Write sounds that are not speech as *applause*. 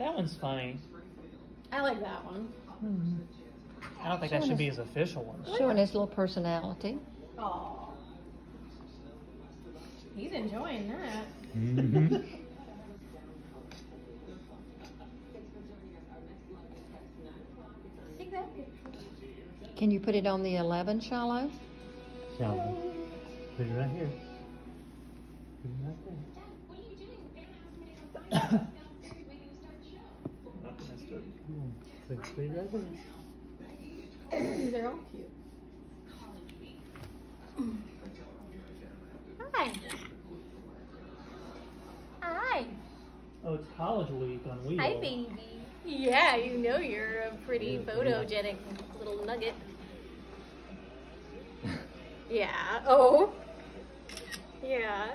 That one's funny. I like that one. I don't think that should be his official one. Showing his little personality. Oh. He's enjoying that. Take that picture. Can you put it on the 11, Shallow? Shall we? Put it right here. Put it right there. Come on. Put put it right there. They're all cute. Hi. Hi. Oh, it's college week on Wheel. Hi, baby. Yeah, you know you're a pretty Yeah, photogenic little nugget. *laughs* Yeah. Oh. Yeah.